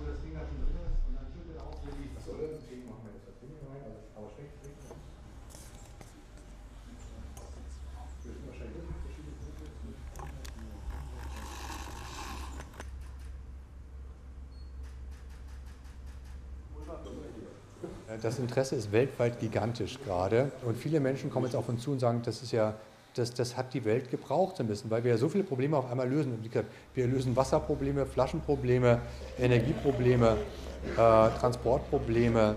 wo das Ding da schon drin ist und dann schüttet er auf Release. Achso, deswegen machen wir jetzt das Ding rein, also aber schlecht klicken. Wir sind wahrscheinlich wirklich verschiedene Punkte. Das Interesse ist weltweit gigantisch gerade und viele Menschen kommen jetzt auf uns zu und sagen, das ist ja, das, das hat die Welt gebraucht ein bisschen, weil wir ja so viele Probleme auf einmal lösen. Wir lösen Wasserprobleme, Flaschenprobleme, Energieprobleme, äh, Transportprobleme.